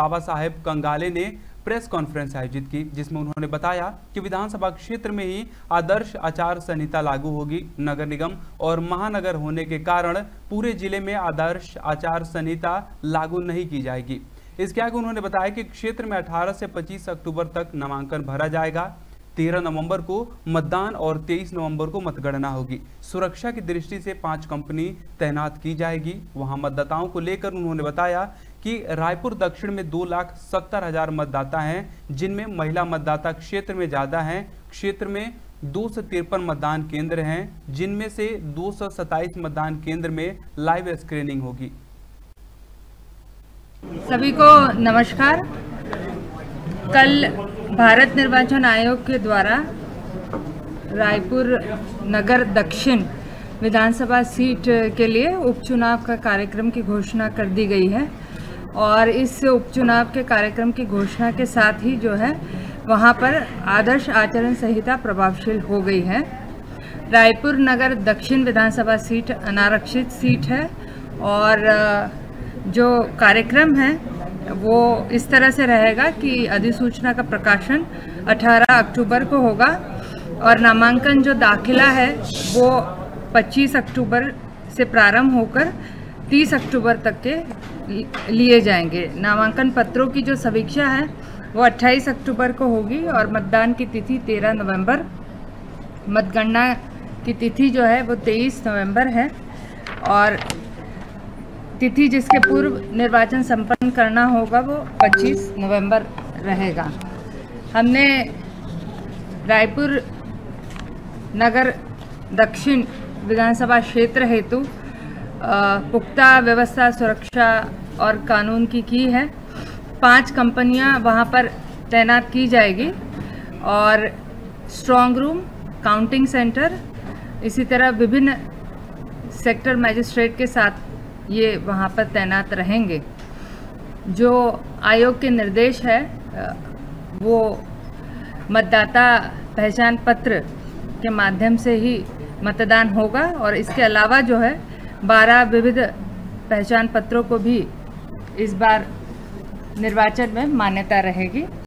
बाबा साहेब कंगाले ने press conference आयोजित की, जिसमें उन्होंने बताया कि विधानसभा क्षेत्र में ही आदर्श आचार संहिता लागू होगी। नगर निगम और महानगर होने के कारण पूरे ज़िले में आदर्श आचार संहिता लागू नहीं की जाएगी। इसके आगे उन्होंने बताया कि क्षेत्र में 18 से 25 अक्टूबर तक नामांकन भरा जाएगा। 13 नवंबर को मतदान और 23 नवंबर को मतगणना होगी। सुरक्षा की दृष्टि से पाँच कंपनी तैनात की जाएगी। वहाँ मतदाताओं को लेकर उन्होंने बताया कि रायपुर दक्षिण में दो लाख सत्तर हज़ार मतदाता हैं, जिनमें महिला मतदाता क्षेत्र में ज़्यादा हैं। क्षेत्र में दो सौ तिरपन मतदान केंद्र हैं, जिनमें से दो सौ सत्ताईस मतदान केंद्र में लाइव स्क्रीनिंग होगी। सभी को नमस्कार। कल भारत निर्वाचन आयोग के द्वारा रायपुर नगर दक्षिण विधानसभा सीट के लिए उपचुनाव का कार्यक्रम की घोषणा कर दी गई है। और इस उपचुनाव के कार्यक्रम की घोषणा के साथ ही जो है, वहाँ पर आदर्श आचरण संहिता प्रभावशील हो गई है। रायपुर नगर दक्षिण विधानसभा सीट अनारक्षित सीट है और जो कार्यक्रम है, वो इस तरह से रहेगा कि अधिसूचना का प्रकाशन 18 अक्टूबर को होगा और नामांकन जो दाखिला है, वो 25 अक्टूबर से प्रारंभ होकर 30 अक्टूबर तक के लिए जाएँगे। नामांकन पत्रों की जो समीक्षा है, वो 28 अक्टूबर को होगी और मतदान की तिथि 13 नवंबर। मतगणना की तिथि जो है, वो 23 नवंबर है और तिथि जिसके पूर्व निर्वाचन संपन्न करना होगा, वो 25 नवंबर रहेगा। हमने रायपुर नगर दक्षिण विधानसभा क्षेत्र हेतु पुख्ता व्यवस्था, सुरक्षा और कानून की की है। पाँच कंपनियाँ वहाँ पर तैनात की जाएगी और स्ट्रांग रूम काउंटिंग सेंटर इसी तरह विभिन्न सेक्टर मजिस्ट्रेट के साथ ये वहाँ पर तैनात रहेंगे। जो आयोग के निर्देश है वो मतदाता पहचान पत्र के माध्यम से ही मतदान होगा और इसके अलावा जो है बारह विविध पहचान पत्रों को भी इस बार निर्वाचन में मान्यता रहेगी।